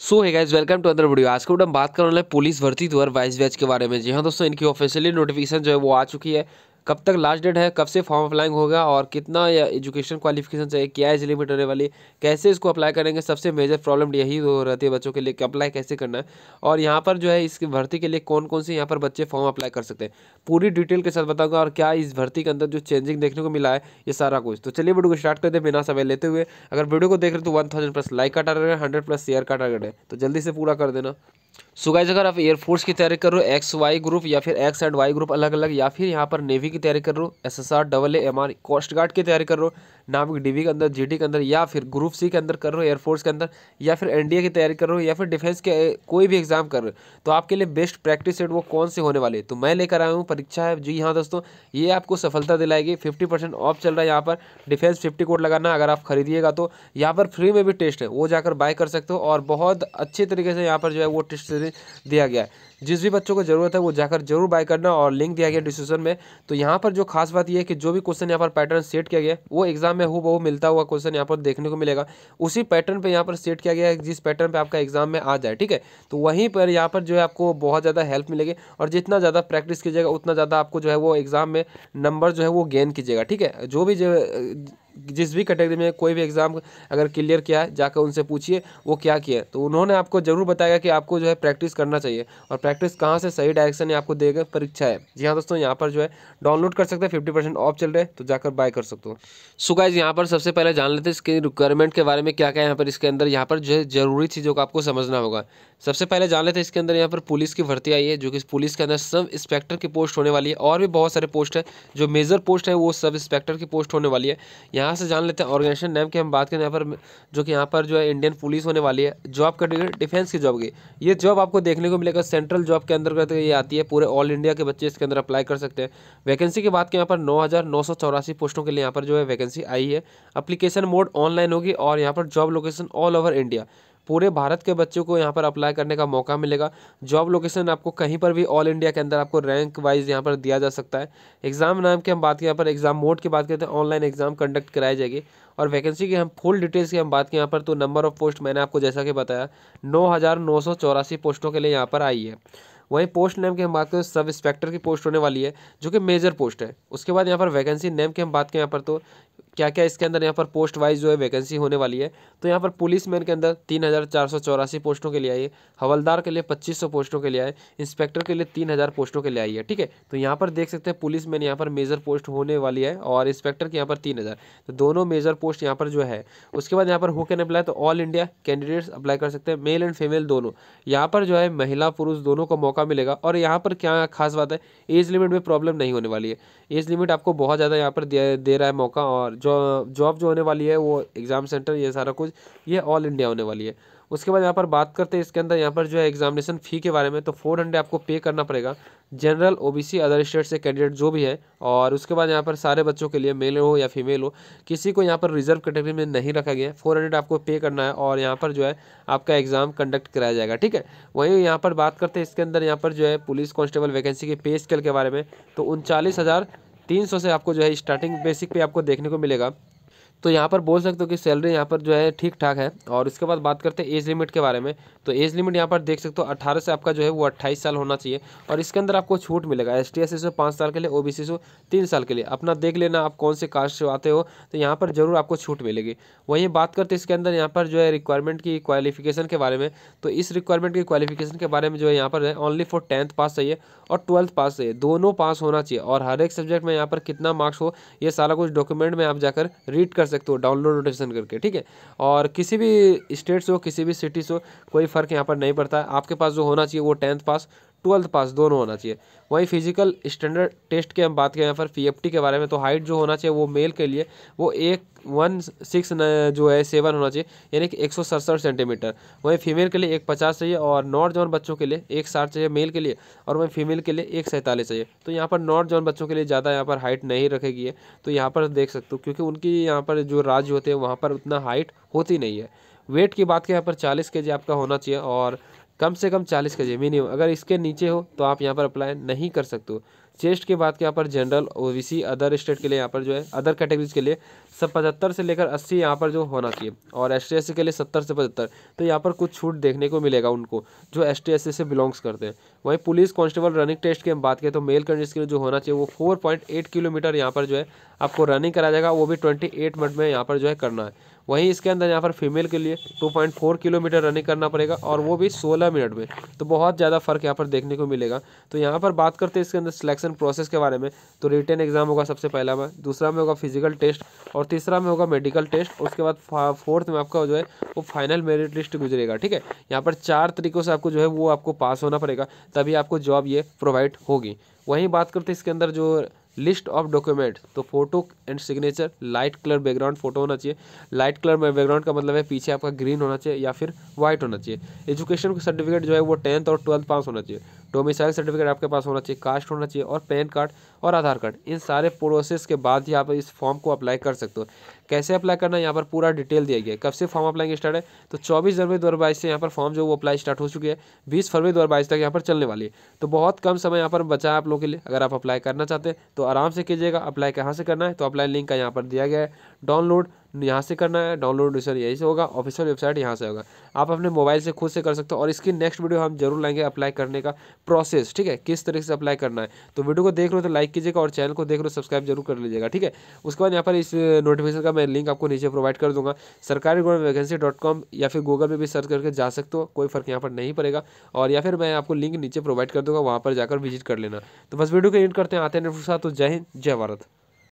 So hi guys welcome to other video आज के video हम बात कर रहे हैं पुलिस भर्ती द्वारा वाइस बैच के बारे में। जी हाँ दोस्तों, इनकी ऑफिशियली नोटिफिकेशन जो है वो आ चुकी है। कब तक लास्ट डेट है, कब से फॉर्म अप्लाइंग होगा और कितना या एजुकेशन क्वालिफिकेशन चाहिए, क्या एज लिमिट होने वाली, कैसे इसको अप्लाई करेंगे, सबसे मेजर प्रॉब्लम यही हो रहती है बच्चों के लिए कि अप्लाई कैसे करना है। और यहाँ पर जो है इसकी भर्ती के लिए कौन कौन से यहाँ पर बच्चे फॉर्म अप्लाई कर सकते हैं। पूरी डिटेल के साथ बताऊँगा और क्या इस भर्ती के अंदर जो चेंजिंग देखने को मिला है, ये सारा कुछ। तो चलिए वीडियो को स्टार्ट कर दे बिना समय लेते हुए। अगर वीडियो को देख रहे तो वन प्लस लाइक का टारगेट है हंड्रेड प्लस शेयर का टारगेट है। तो जल्दी से पूरा कर देना। सो गाइज़ अगर आप एयरफोर्स की तैयारी कर रहे हो एक्स वाई ग्रुप या फिर एक्स एंड वाई ग्रुप अलग अलग या फिर यहाँ पर नेवी की तैयारी कर रहे हो S S R double A M R coast guard की तैयारी कर रहे हो, नाविक डीवी के अंदर जीटी के अंदर, या फिर ग्रुप सी के अंदर कर रहे हो एयरफोर्स के अंदर, या फिर एनडीए की तैयारी कर रहे हो, या फिर डिफेंस के कोई भी एग्ज़ाम कर रहे हो तो आपके लिए बेस्ट प्रैक्टिस सेट वो कौन से होने वाले तो मैं लेकर आया हूँ, परीक्षा है, जी हाँ दोस्तों, ये आपको सफलता दिलाएगी। फिफ्टी परसेंट ऑफ़ चल रहा है यहाँ पर डिफेंस फिफ्टी कोड लगाना, अगर आप खरीदिएगा तो। यहाँ पर फ्री में भी टेस्ट है, वो जाकर बाय कर सकते हो और बहुत अच्छे तरीके से यहाँ पर जो है वो टेस्ट दिया गया है। जिस भी बच्चों को ज़रूरत है, वो जाकर ज़रूर बाय करना और लिंक दिया गया डिस्क्रिप्शन में। तो यहाँ पर जो खास बात यह है कि जो भी क्वेश्चन यहाँ पर पैटर्न सेट किया गया वो एग्ज़ाम में हो वो मिलता हुआ क्वेश्चन यहाँ पर देखने को मिलेगा। उसी पैटर्न पे यहाँ पर सेट किया गया है, जिस पैटर्न पे आपका एग्ज़ाम में आ जाए, ठीक है? तो वहीं पर यहाँ पर जो है आपको बहुत ज़्यादा हेल्प मिलेगी और जितना ज़्यादा प्रैक्टिस कीजिएगा, उतना ज़्यादा आपको जो है वो एग्ज़ाम में नंबर जो है वो गेन कीजिएगा, ठीक है? जो भी जो जिस भी कैटेगरी में कोई भी एग्ज़ाम अगर क्लियर किया है, जाकर उनसे पूछिए, वो क्या किया है। तो उन्होंने आपको ज़रूर बताया कि आपको जो है प्रैक्टिस करना चाहिए। और प्रैक्टिस कहाँ से सही डायरेक्शन आपको देगा, परीक्षा है। जी हाँ दोस्तों, यहाँ पर जो है डाउनलोड कर सकते हैं फिफ्टी परसेंट ऑफ़ चल रहे तो जाकर बाय कर सकते हो। सो गाइज़ यहाँ पर सबसे पहले जान लेते हैं इसके रिक्वायरमेंट के बारे में क्या क्या यहाँ पर इसके अंदर। यहाँ पर जो है ज़रूरी चीज़ों को आपको समझना होगा। सबसे पहले जान लेते हैं इसके अंदर यहाँ पर पुलिस की भर्ती आई है, जो कि पुलिस के अंदर सब इंस्पेक्टर की पोस्ट होने वाली है। और भी बहुत सारे पोस्ट है, जो मेजर पोस्ट है, वो सब इंस्पेक्टर की पोस्ट होने वाली है। यहाँ से जान लेते हैं ऑर्गेनाइजेशन नेम की हम बात करें, यहाँ पर जो कि यहाँ पर जो है इंडियन पुलिस होने वाली है। जॉब कैटेगरी डिफेंस की जॉब की। ये जॉब आपको देखने को मिलेगा सेंट्रल जॉब के अंदर ये आती है, पूरे ऑल इंडिया के बच्चे इसके अंदर अप्लाई कर सकते हैं। वैकेंसी की बात करें, यहाँ पर नौ हज़ार नौ सौ चौरासी पोस्टों के लिए यहाँ पर जो है वैकेंसी आई है। अप्लीकेशन मोड ऑनलाइन होगी और यहाँ पर job location all over India पूरे भारत के बच्चों को यहाँ पर अप्लाई करने का मौका मिलेगा। जॉब लोकेशन आपको कहीं पर भी ऑल इंडिया के अंदर आपको रैंक वाइज यहाँ पर दिया जा सकता है। एग्ज़ाम नाम की हम बात यहाँ पर एग्ज़ाम मोड की बात करते हैं ऑनलाइन एग्ज़ाम कंडक्ट कराई जाएगी। और वैकेंसी की हम फुल डिटेल्स की हम बात करें यहाँ पर तो नंबर ऑफ़ पोस्ट मैंने आपको जैसा कि बताया, नौ हज़ार नौ सौ चौरासी पोस्टों के लिए यहाँ पर आई है। वहीं पोस्ट नेम की हम बात करें सब इंस्पेक्टर की पोस्ट होने वाली है, जो कि मेजर पोस्ट है। उसके बाद यहाँ पर वैकेंसी नेम की हम बात करें यहाँ पर तो क्या क्या इसके अंदर यहाँ पर पोस्ट वाइज जो है वैकेंसी होने वाली है तो यहाँ पर पुलिस मैन के अंदर तीन हज़ार चार सौ चौरासी पोस्टों के लिए आई है हवलदार के लिए पच्चीस सौ पोस्टों के लिए आए इंस्पेक्टर के लिए तीन हज़ार पोस्टों के लिए आई है ठीक है तो यहाँ पर देख सकते हैं पुलिस मैन यहाँ पर मेजर पोस्ट होने वाली है और इंस्पेक्टर के यहाँ पर तीन हज़ार तो दोनों मेजर पोस्ट यहाँ पर जो है उसके बाद यहाँ पर हु कैन अप्लाई तो ऑल इंडिया कैंडिडेट्स अप्लाई कर सकते हैं मेल एंड फीमेल दोनों यहाँ पर जो है महिला पुरुष दोनों को मौका मिलेगा और यहाँ पर क्या खास बात है एज लिमिट में प्रॉब्लम नहीं होने वाली है एज लिमिट आपको बहुत ज़्यादा यहाँ पर दे रहा है मौका और जो, जॉब जो होने वाली है, वो एग्ज़ाम सेंटर ये सारा कुछ, ये ऑल इंडिया होने वाली है। उसके बाद यहाँ पर बात करते हैं, इसके अंदर यहाँ पर जो है एग्जामिनेशन फ़ी के बारे में तो फोर हंड्रेड आपको पे करना पड़ेगा। जनरल ओबीसी अदर स्टेट से कैंडिडेट जो भी है, और उसके बाद यहाँ पर सारे बच्चों के लिए मेल हो या फीमेल हो, किसी को यहाँ पर रिज़र्व कैटेगरी में नहीं रखा गया है। फोर हंड्रेड आपको पे करना है, और यहाँ पर जो है आपका एग्ज़ाम कंडक्ट कराया जाएगा, ठीक है? वहीं यहाँ पर बात करते हैं, इसके अंदर यहाँ पर जो है पुलिस कॉन्स्टेबल वैकेंसी के पे स्केल के बारे में तो उनचालीस हज़ार तीन सौ से आपको जो है स्टार्टिंग बेसिक पे आपको देखने को मिलेगा। तो यहाँ पर बोल सकते हो कि सैलरी यहाँ पर जो है ठीक ठाक है। और उसके बाद बात करते हैं एज लिमिट के बारे में। तो एज लिमिट यहाँ पर देख सकते हो अट्ठारह से आपका जो है वो अट्ठाईस साल होना चाहिए। और इसके अंदर आपको छूट मिलेगा। एस टी एस से पाँच साल के लिए ओ बी सी से तीन साल के लिए। अपना देख लेना आप कौन से कास्ट से आते हो तो यहाँ पर ज़रूर आपको छूट मिलेगी। वहीं बात करते इसके अंदर यहाँ पर जो है रिक्वायरमेंट की क्वालिफिकेशन के बारे में। तो इस रिक्वायरमेंट की क्वालिफिकेशन के बारे में जो है यहाँ पर है ओनली फॉर टेंथ पास चाहिए और ट्वेल्थ पास चाहिए। दोनों पास होना चाहिए। और हर एक सब्जेक्ट में यहाँ पर कितना मार्क्स हो, ये सारा कुछ डॉक्यूमेंट में आप जाकर रीड कर सकते हो डाउनलोड नोटिफिकेशन करके, ठीक है? और किसी भी स्टेट से हो, किसी भी सिटी से हो, कोई फ़र्क यहाँ पर नहीं पड़ता। आपके पास जो होना चाहिए वो टेंथ पास ट्वेल्थ पास, दोनों होना चाहिए। वहीं फ़िज़िकल स्टैंडर्ड टेस्ट की हम बात करें, यहाँ पर पी के बारे में तो हाइट जो होना चाहिए वो मेल के लिए, वो एक वन सिक्स जो है सेवन होना चाहिए, यानी कि एक सौ सड़सठ सेंटीमीटर वहीं फीमेल के लिए एक पचास चाहिए और नॉर्थ जॉन बच्चों के लिए एक साठ चाहिए मेल के लिए, और वहीं फीमेल के लिए एक सैंतालीस चाहिए। तो यहाँ पर नॉर्थ जॉन बच्चों के लिए ज़्यादा यहाँ पर हाइट नहीं रखेगी है तो यहाँ पर देख सकते हो, क्योंकि उनकी यहाँ पर जो राज्य होते हैं, वहाँ पर उतना हाइट होती नहीं है। वेट की बात करें, यहाँ पर चालीस के आपका होना चाहिए और कम से कम चालीस के जी मिनिमम अगर इसके नीचे हो तो आप यहाँ पर अप्लाई नहीं कर सकते हो। चेस्ट की बात की यहाँ पर जनरल ओबीसी अदर स्टेट के लिए यहाँ पर जो है अदर कैटेगरीज के लिए सब पचहत्तर से लेकर अस्सी यहाँ पर जो होना चाहिए। और एस टी के लिए सत्तर से पचहत्तर। तो यहाँ पर कुछ छूट देखने को मिलेगा उनको, जो एस टी से बिलोंग्स करते हैं। वहीं पुलिस कांस्टेबल रनिंग टेस्ट की हम बात करें तो मेल कैंडिडेट्स के लिए जो होना चाहिए, वो फोर पॉइंट एट किलोमीटर यहाँ पर जो है, आपको रनिंग करा जाएगा, वो भी ट्वेंटी एट मिनट में यहाँ पर जो है करना है। वहीं इसके अंदर यहाँ पर फीमेल के लिए 2.4 किलोमीटर रनिंग करना पड़ेगा, और वो भी 16 मिनट में। तो बहुत ज़्यादा फ़र्क यहाँ पर देखने को मिलेगा। तो यहाँ पर बात करते हैं, इसके अंदर सिलेक्शन प्रोसेस के बारे में तो रिटर्न एग्ज़ाम होगा सबसे पहला में, दूसरा में होगा फ़िज़िकल टेस्ट, और तीसरा में होगा मेडिकल टेस्ट, उसके बाद फोर्थ में आपका जो है, वो फाइनल मेरिट लिस्ट गुजरेगा, ठीक है? यहाँ पर चार तरीक़ों से आपको जो है, वो आपको पास होना पड़ेगा, तभी आपको जॉब ये प्रोवाइड होगी। वहीं बात करते इसके अंदर जो लिस्ट ऑफ़ डॉक्यूमेंट तो photo and signature, light colour background photo होना चाहिए। लाइट कलर में बैकग्राउंड का मतलब है पीछे आपका ग्रीन होना चाहिए या फिर व्हाइट होना चाहिए। एजुकेशन का सर्टिफिकेट जो है, वो टेंथ और ट्वेल्थ पास होना चाहिए। डोमिसाइल सर्टिफिकेट आपके पास होना चाहिए, कास्ट होना चाहिए और पैन कार्ड और आधार कार्ड। इन सारे प्रोसेस के बाद ही आप इस फॉर्म को अप्लाई कर सकते हो। कैसे अप्लाई करना है? यहाँ पर पूरा डिटेल दिया गया है। कब से फॉर्म अप्लाई स्टार्ट है? तो चौबीस जनवरी दो हज़ार बाईस से यहाँ पर फॉर्म जो वो अप्लाई स्टार्ट हो चुकी है। बीस फरवरी दो हज़ार बाईस तक यहाँ पर चलने वाली है। तो बहुत कम समय यहाँ पर बचा है आप लोगों के लिए। अगर आप अप्लाई करना चाहते हैं तो आराम से कीजिएगा। अप्लाई कहाँ से करना है? तो अप्लाई लिंक का यहाँ पर दिया गया है। डाउनलोड यहाँ से करना है, डाउनलोड सर यही से होगा, ऑफिशियल वेबसाइट यहाँ से होगा। आप अपने मोबाइल से खुद से कर सकते हो और इसकी नेक्स्ट वीडियो हम ज़रूर लाएँगे अप्लाई करने का प्रोसेस ठीक है? किस तरीके से अप्लाई करना है। तो वीडियो को देख लो तो लाइक कीजिएगा और चैनल को देख लो सब्सक्राइब ज़रूर कर लीजिएगा, ठीक है? उसके बाद यहाँ पर इस नोटिफिकेशन का मैं लिंक आपको नीचे प्रोवाइड कर दूँगा। सरकारी वैकेंसी डॉट कॉम या फिर गूगल पर भी सर्च करके जा सकते हो, कोई फ़र्क यहाँ पर नहीं पड़ेगा। और या फिर मैं आपको लिंक नीचे प्रोवाइड कर दूँगा, वहाँ पर जाकर विज़िट कर लेना। तो बस वीडियो को एंड करते हैं, आते हैं तो जय हिंद, जय भारत।